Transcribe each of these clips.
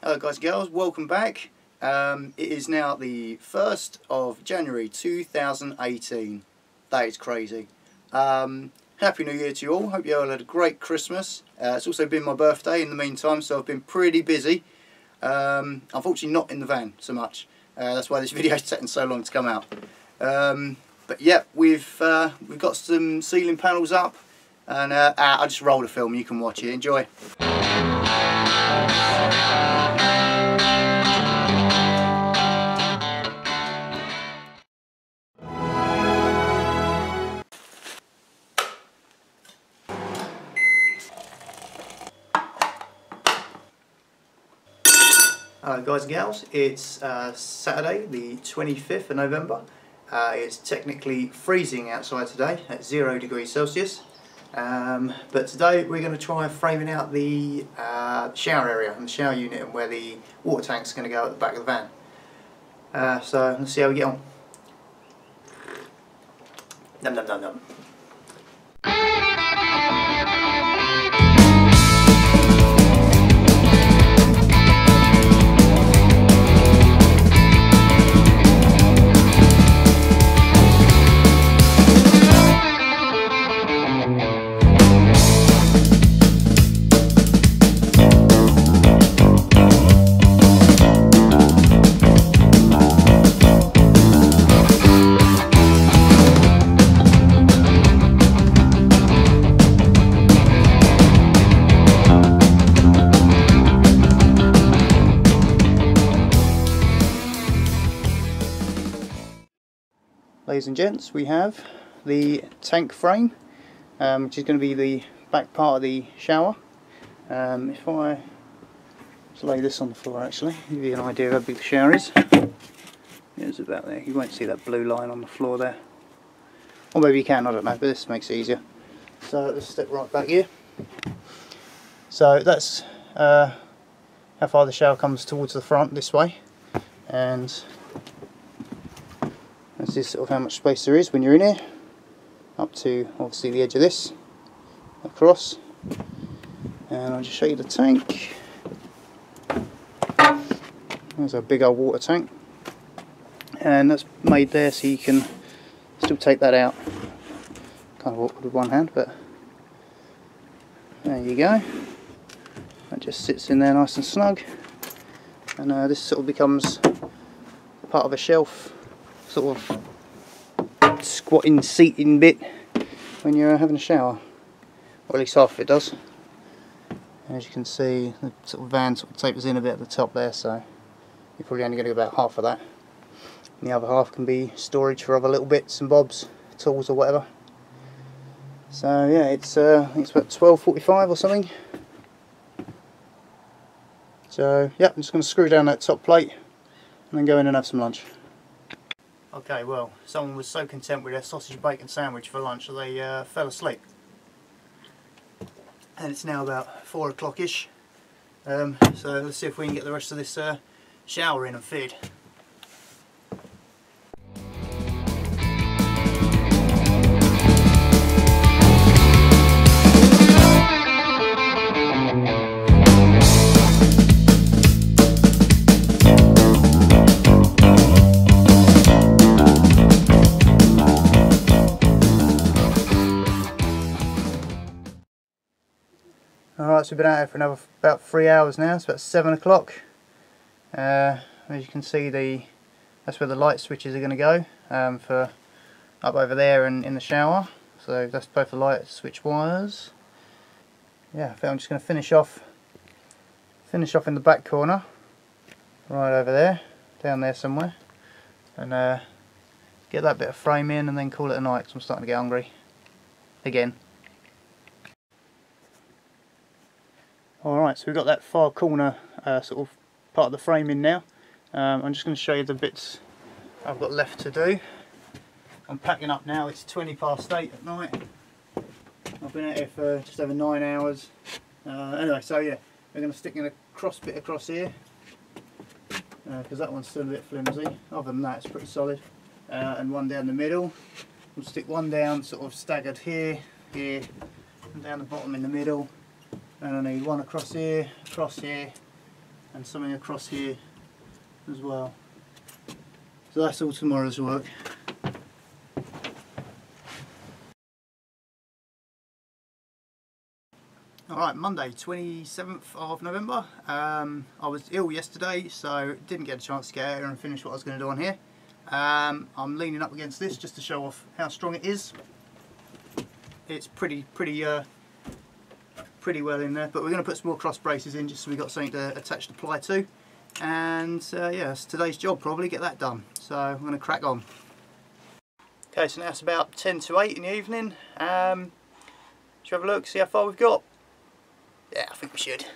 Hello guys and girls, welcome back. Um, it is now the 1st of January 2018. That is crazy. Um, Happy New Year to you all. Hope you all had a great Christmas. Uh, it's also been my birthday in the meantime, so I've been pretty busy. Um, unfortunately not in the van so much. Uh, that's why this video is taking so long to come out. Um, but yeah, we've uh, we've got some ceiling panels up, and uh, I just rolled a film. You can watch it. Enjoy. Hello guys and gals, it's uh, Saturday the 25th of November. Uh, it's technically freezing outside today at 0 degrees Celsius. Um, but today we're going to try framing out the uh, shower area and the shower unit and where the water tank's going to go at the back of the van. Uh, so let's see how we get on. Num num num num. Ladies and gents, we have the tank frame, um, which is going to be the back part of the shower. Um, if I lay this on the floor actually, give you an idea of how big the shower is. It's about there, you won't see that blue line on the floor there. Or maybe you can, I don't know, but this makes it easier. So let's step right back here. So that's uh, how far the shower comes towards the front this way. And this is sort of how much space there is when you're in here. Up to obviously the edge of this. Across. And I'll just show you the tank. There's a big old water tank. And that's made there so you can still take that out. Kind of awkward with one hand, but there you go. That just sits in there nice and snug. And uh, this sort of becomes part of a shelf sort of squatting seating bit when you're having a shower. Or at least half of it does. As you can see the sort of van sort of tapers in a bit at the top there so you're probably only going to get about half of that. And the other half can be storage for other little bits and bobs tools or whatever. So yeah it's uh, it's about 12.45 or something. So yeah I'm just going to screw down that top plate and then go in and have some lunch Okay, well, someone was so content with their sausage bacon sandwich for lunch that they uh, fell asleep. And it's now about 4 o'clock-ish. Um, so let's see if we can get the rest of this uh, shower in and fed. Alright, so we've been out here for another about three hours now, it's about seven o'clock. Uh, as you can see the that's where the light switches are going to go um, for up over there and in the shower. So that's both the light switch wires. Yeah, I think I'm just going to finish off finish off in the back corner, right over there, down there somewhere, and uh, get that bit of frame in and then call it a night because I'm starting to get hungry again. Alright, so we've got that far corner uh, sort of part of the frame in now. Um, I'm just going to show you the bits I've got left to do. I'm packing up now, it's 20 past 8 at night. I've been out here for just over 9 hours. Uh, anyway, so yeah, we're going to stick in a cross bit across here. Because uh, that one's still a bit flimsy. Other than that, it's pretty solid. Uh, and one down the middle. We'll stick one down sort of staggered here, here, and down the bottom in the middle and I need one across here, across here, and something across here as well. So that's all tomorrow's work. Alright, Monday 27th of November. Um, I was ill yesterday so didn't get a chance to get out and finish what I was going to do on here. Um, I'm leaning up against this just to show off how strong it is. It's pretty pretty uh, pretty well in there but we're going to put some more cross braces in just so we've got something to attach the ply to and uh, yeah today's job probably get that done so I'm going to crack on. Okay so now it's about 10 to 8 in the evening. Um, should we have a look see how far we've got? Yeah, I think we should.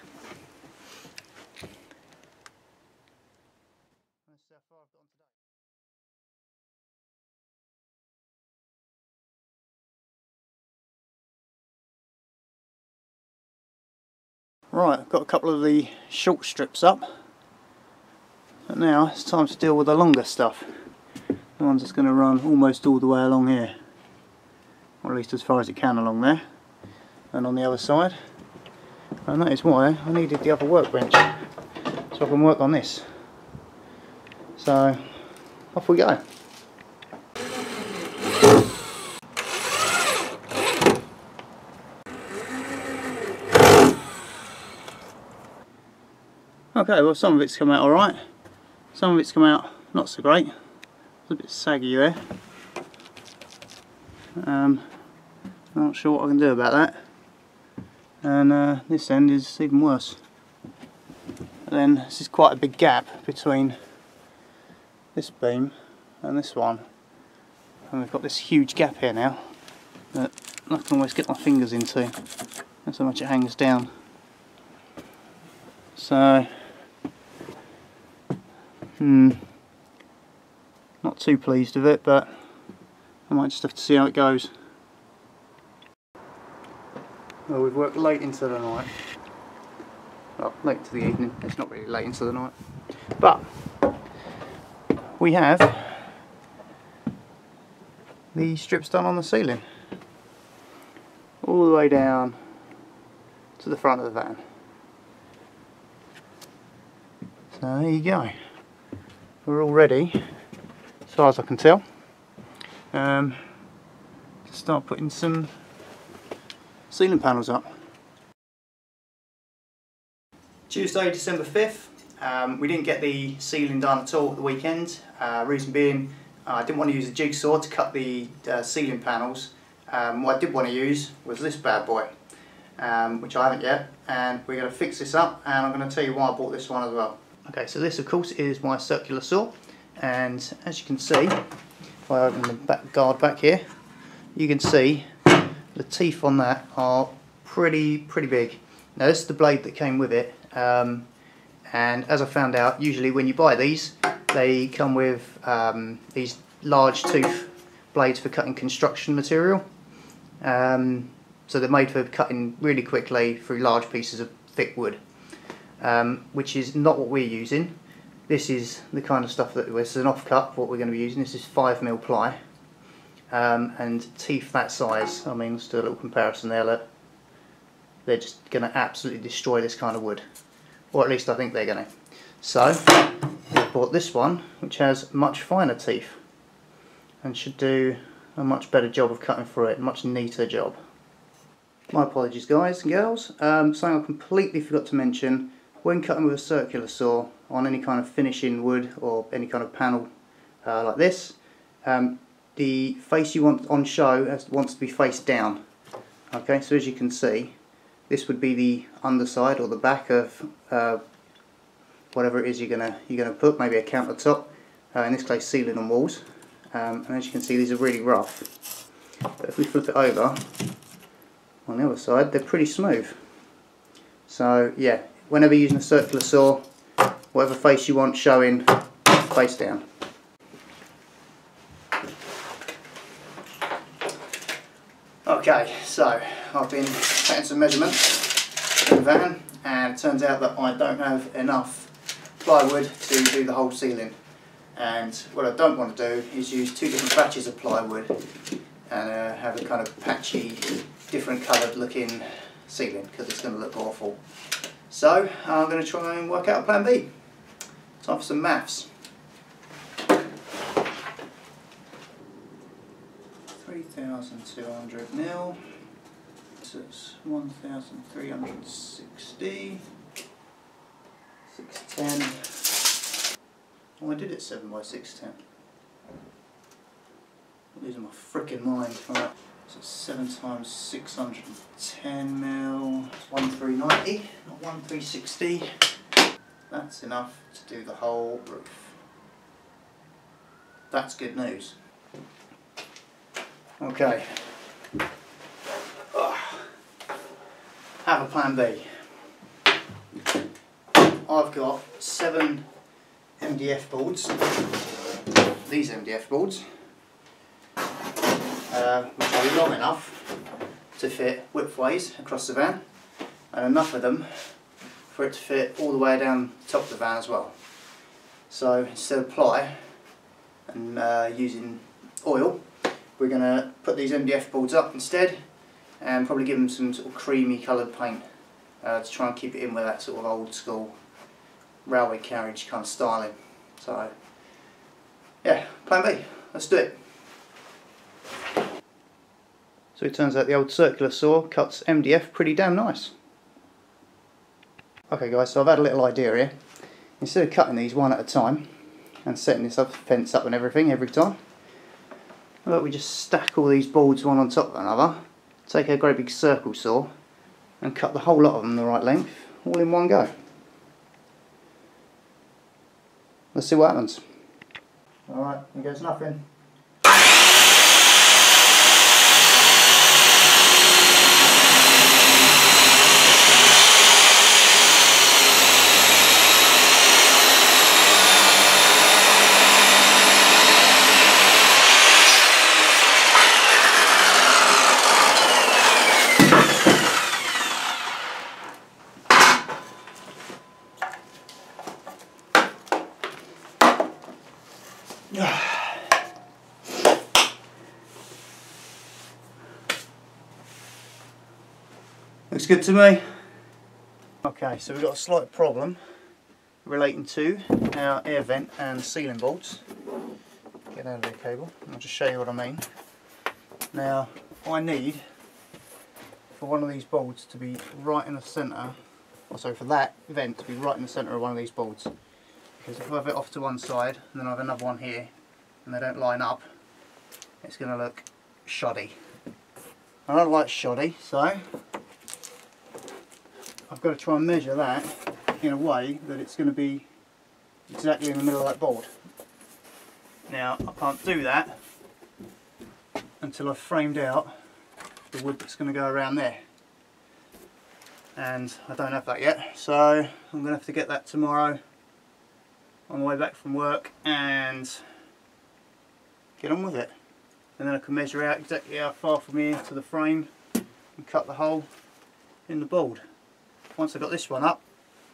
Right, got a couple of the short strips up. But now it's time to deal with the longer stuff. The ones that's going to run almost all the way along here. Or at least as far as it can along there. And on the other side and that is why I needed the other workbench so I can work on this so off we go okay well some of it's come out alright some of it's come out not so great. It's a bit saggy there. Um, not sure what I can do about that. And uh, this end is even worse. And then this is quite a big gap between this beam and this one. And we've got this huge gap here now that I can almost get my fingers into. That's how much it hangs down. So hmm not too pleased with it but I might just have to see how it goes well, we've worked late into the night. Well, late into the evening. It's not really late into the night. But we have the strips done on the ceiling. All the way down to the front of the van. So there you go. We're all ready, as far as I can tell, um, to start putting some ceiling panels up. Tuesday, December 5th. Um, we didn't get the ceiling done at all at the weekend. Uh, reason being, uh, I didn't want to use a jigsaw to cut the uh, ceiling panels. Um, what I did want to use was this bad boy, um, which I haven't yet. And we're going to fix this up and I'm going to tell you why I bought this one as well. Okay, so this of course is my circular saw. And as you can see, if I open the back guard back here, you can see the teeth on that are pretty pretty big. Now this is the blade that came with it um, and as I found out usually when you buy these they come with um, these large tooth blades for cutting construction material um, so they're made for cutting really quickly through large pieces of thick wood um, which is not what we're using this is the kind of stuff that this is an offcut what we're going to be using this is 5mm ply um, and teeth that size, I mean, let's do a little comparison there, look. They're just going to absolutely destroy this kind of wood. Or at least I think they're going to. So, we bought this one, which has much finer teeth. And should do a much better job of cutting through it, much neater job. My apologies guys and girls. Um, something I completely forgot to mention, when cutting with a circular saw on any kind of finishing wood or any kind of panel uh, like this, um, the face you want on show has, wants to be face down. Okay, so as you can see, this would be the underside or the back of uh, whatever it is you're gonna you're gonna put, maybe a countertop. Uh, in this case, ceiling and walls. Um, and as you can see, these are really rough. But if we flip it over, on the other side, they're pretty smooth. So yeah, whenever using a circular saw, whatever face you want showing, face down. Okay, so I've been taking some measurements in the van and it turns out that I don't have enough plywood to do the whole ceiling and what I don't want to do is use two different batches of plywood and uh, have a kind of patchy, different coloured looking ceiling because it's going to look awful. So I'm going to try and work out plan B. Time for some maths. 3,200 mil. So it's 1,360. 610. Oh, I did it 7 by 610. I'm losing my freaking mind. So 7 times 610 mil. 1390, not 1360. That's enough to do the whole roof. That's good news. Okay. Ah. Have a plan B. I've got seven MDF boards, these MDF boards, uh, which are long enough to fit widthways across the van, and enough of them for it to fit all the way down the top of the van as well. So instead of ply and uh, using oil, we're going to put these MDF boards up instead and probably give them some sort of creamy coloured paint uh, to try and keep it in with that sort of old school railway carriage kind of styling. So yeah, plan B, let's do it. So it turns out the old circular saw cuts MDF pretty damn nice. Okay guys, so I've had a little idea here. Instead of cutting these one at a time and setting this up, fence up and everything every time, Look, we just stack all these boards one on top of another, take a great big circle saw and cut the whole lot of them the right length, all in one go. Let's see what happens. Alright, here goes nothing. Looks good to me. Okay, so we've got a slight problem relating to our air vent and ceiling bolts. Get out of the cable, I'll just show you what I mean. Now, I need for one of these bolts to be right in the centre, or sorry, for that vent to be right in the centre of one of these bolts. Because if I have it off to one side, and then I have another one here, and they don't line up, it's going to look shoddy. I don't like shoddy, so I've got to try and measure that in a way that it's going to be exactly in the middle of that board. Now I can't do that until I've framed out the wood that's going to go around there and I don't have that yet so I'm going to have to get that tomorrow on the way back from work and get on with it. And then I can measure out exactly how far from here to the frame and cut the hole in the board. Once I've got this one up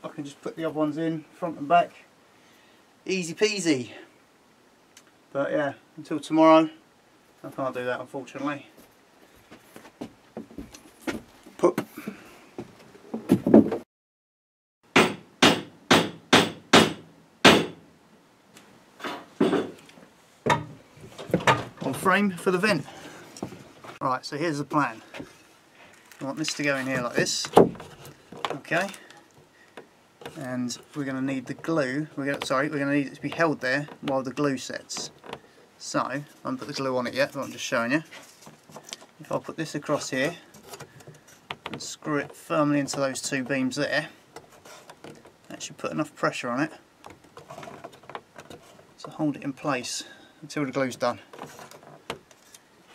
I can just put the other ones in front and back. Easy peasy. But yeah until tomorrow I can't do that unfortunately frame for the vent. Right so here's the plan. I want this to go in here like this. Okay. And we're going to need the glue. We're to, sorry we're going to need it to be held there while the glue sets. So I haven't put the glue on it yet but I'm just showing you. If I put this across here and screw it firmly into those two beams there that should put enough pressure on it to hold it in place until the glue's done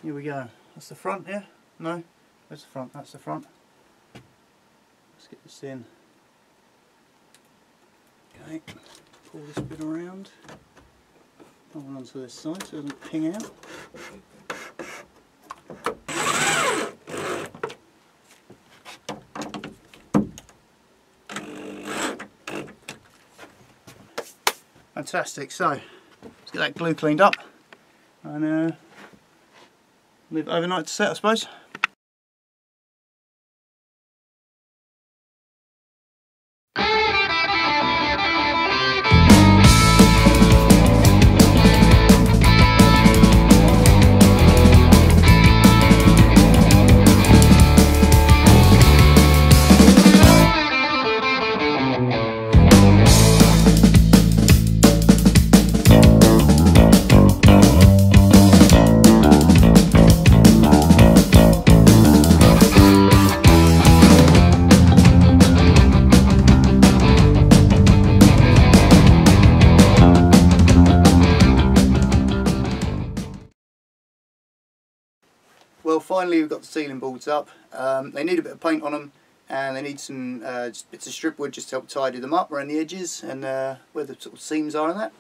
here we go that's the front here no that's the front that's the front Let's get this in. Okay, pull this bit around. Hold on onto this side so it doesn't ping out. Fantastic, so let's get that glue cleaned up and uh, leave overnight to set I suppose. Well finally we've got the ceiling boards up. Um, they need a bit of paint on them and they need some uh, bits of strip wood just to help tidy them up around the edges and uh, where the sort of seams are and that.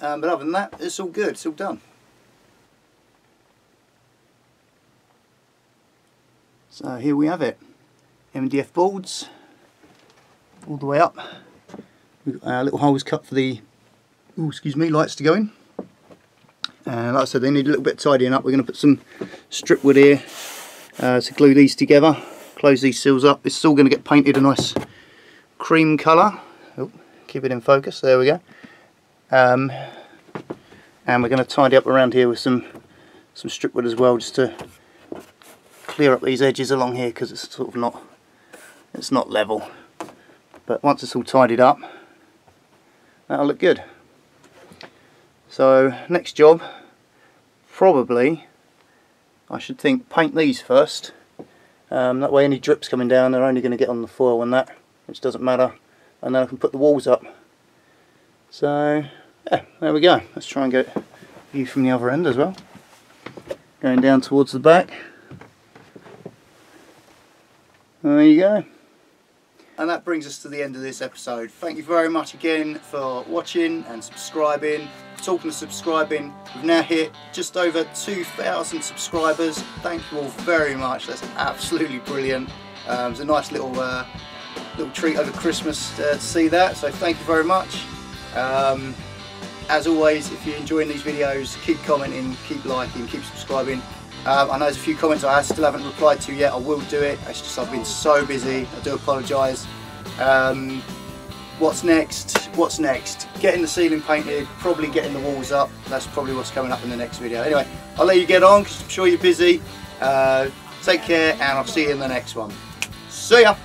Um, but other than that, it's all good, it's all done. So here we have it, MDF boards all the way up. We've got our little holes cut for the, excuse me, lights to go in. And like I said, they need a little bit tidying up. We're going to put some strip wood here uh, to glue these together close these seals up. It's still going to get painted a nice cream colour. Oh, keep it in focus, there we go. Um, and we're going to tidy up around here with some some strip wood as well just to clear up these edges along here because it's sort of not it's not level but once it's all tidied up that'll look good so next job probably I should think paint these first um, that way any drips coming down they're only going to get on the foil and that, which doesn't matter. And then I can put the walls up. So, yeah, there we go. Let's try and get view from the other end as well. Going down towards the back. There you go. And that brings us to the end of this episode. Thank you very much again for watching and subscribing. Talking of subscribing, we've now hit just over 2,000 subscribers. Thank you all very much. That's absolutely brilliant. Um, it's a nice little uh, little treat over Christmas uh, to see that. So thank you very much. Um, as always, if you're enjoying these videos, keep commenting, keep liking, keep subscribing. Um, I know there's a few comments I still haven't replied to yet. I will do it. It's just I've been so busy. I do apologise. Um, what's next? What's next? Getting the ceiling painted, probably getting the walls up. That's probably what's coming up in the next video. Anyway, I'll let you get on because I'm sure you're busy. Uh, take care and I'll see you in the next one. See ya!